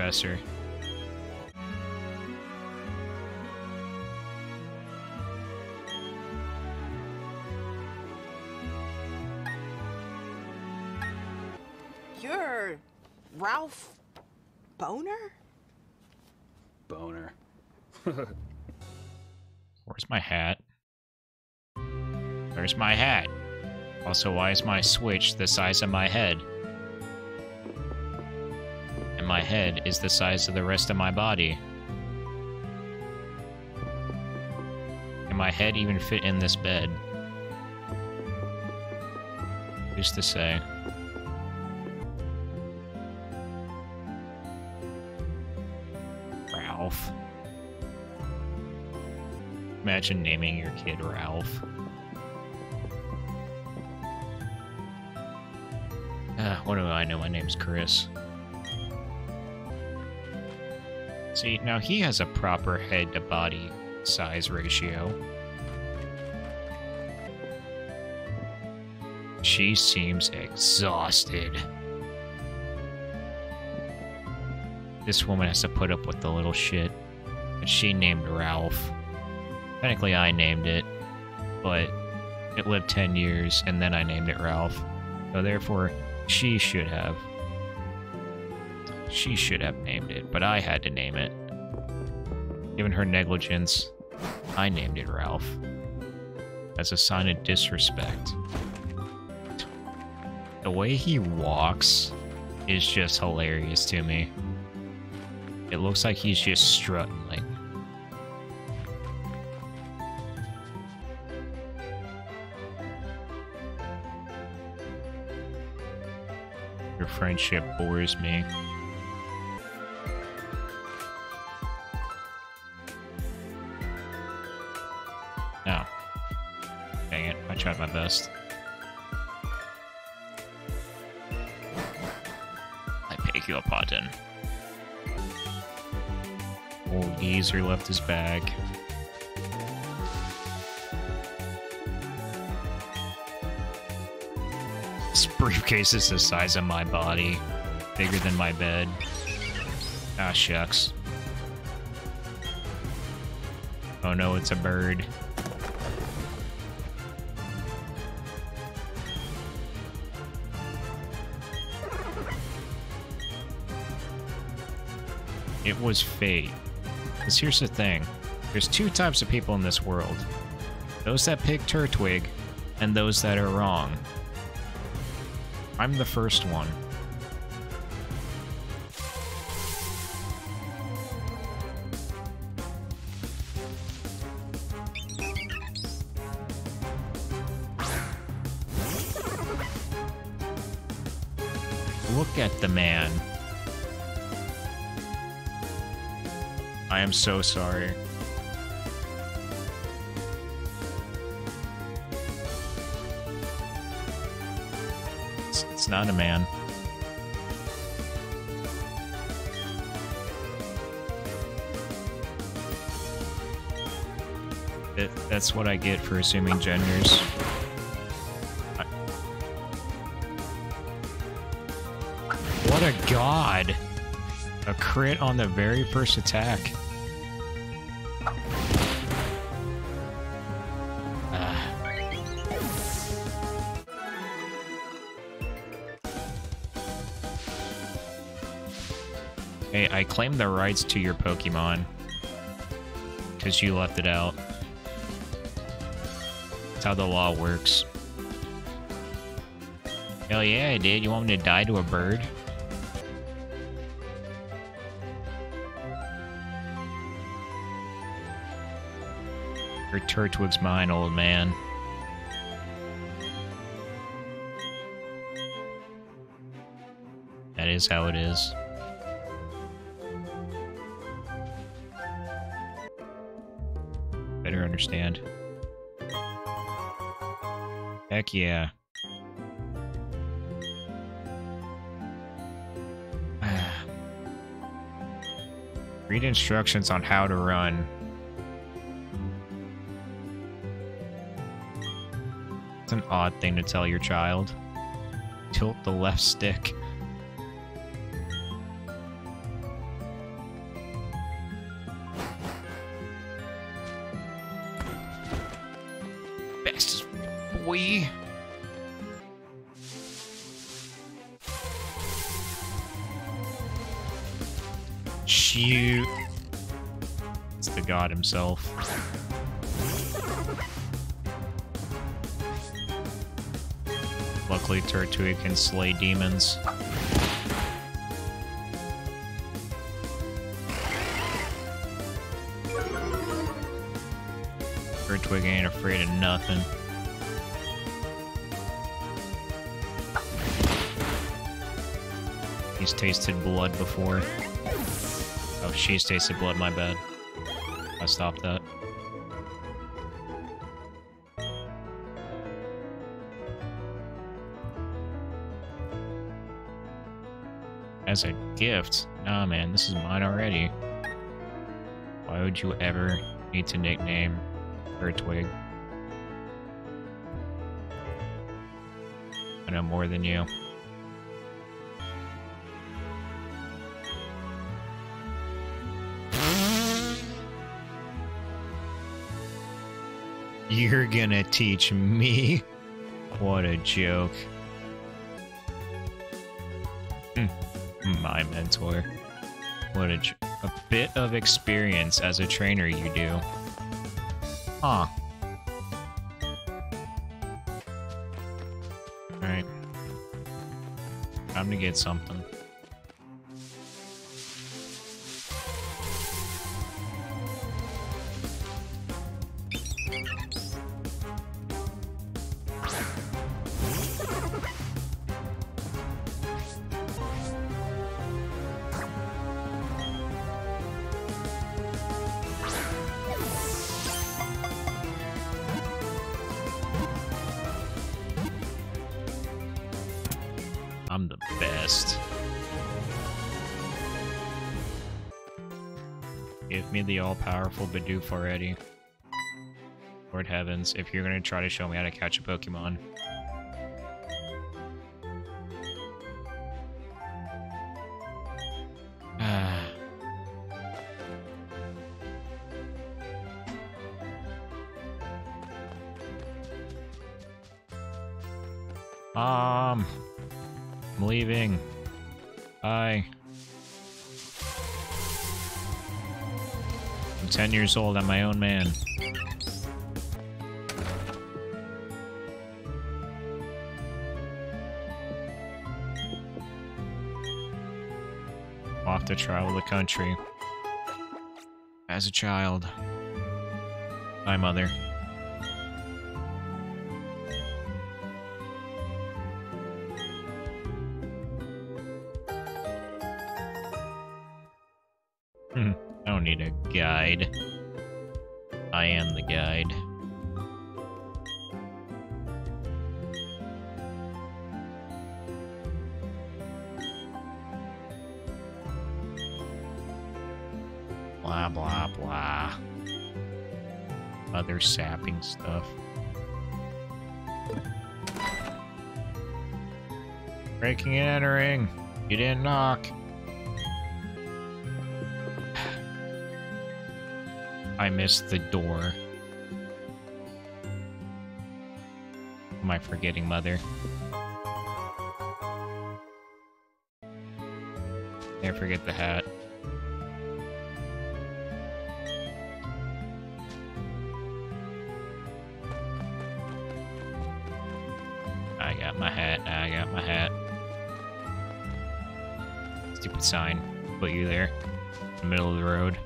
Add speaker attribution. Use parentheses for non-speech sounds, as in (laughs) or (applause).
Speaker 1: a professor.
Speaker 2: You're Ralph Boner?
Speaker 3: Boner. (laughs)
Speaker 1: Where's my hat? Where's my hat? Also, why is my switch the size of my head? My head is the size of the rest of my body. Can my head even fit in this bed? Who's to say? Ralph. Imagine naming your kid Ralph. Uh, what do I know? My name's Chris. See, now he has a proper head to body size ratio. She seems exhausted. This woman has to put up with the little shit that she named Ralph. Technically, I named it, but it lived 10 years and then I named it Ralph. So therefore, she should have. She should have named it, but I had to name it. Given her negligence, I named it Ralph. As a sign of disrespect. The way he walks is just hilarious to me. It looks like he's just strutting, like. Your friendship bores me. Best. I beg your pardon. Old geezer left his bag. This briefcase is the size of my body, bigger than my bed. Ah, shucks. Oh no, it's a bird. It was fate. Because here's the thing. There's two types of people in this world. Those that pick Turtwig, and those that are wrong. I'm the first one. Look at the man. I am so sorry. It's, it's not a man. It, that's what I get for assuming genders. What a god! A crit on the very first attack. Ah. Hey, I claim the rights to your Pokemon. Because you left it out. That's how the law works. Hell yeah, I did. You want me to die to a bird? Your Turtwig's mine, old man. That is how it is. Better understand. Heck yeah. (sighs) Read instructions on how to run. odd thing to tell your child. Tilt the left stick. Best boy. Shoot. It's the god himself. Luckily, Turtwig can slay demons. Turtwig ain't afraid of nothing. He's tasted blood before. Oh, she's tasted blood, my bad. I stopped that. As a gift? Nah, man, this is mine already. Why would you ever need to nickname her twig? I know more than you. You're gonna teach me? What a joke. My mentor. What a bit of experience as a trainer you do. Huh. Alright. Time to get something. I'm the best. Give me the all-powerful Bidoof already. Lord heavens, if you're gonna try to show me how to catch a Pokemon. (sighs) Um, I'm leaving. Bye. I'm 10 years old. I'm my own man. Off to travel the country. As a child. Bye, mother. Guide. I am the guide. Blah, blah, blah. Other sapping stuff. Breaking and entering. You didn't knock. I missed the door. Am I forgetting, Mother? Can't forget the hat. I got my hat. I got my hat. Stupid sign. Put you there. In the middle of the road.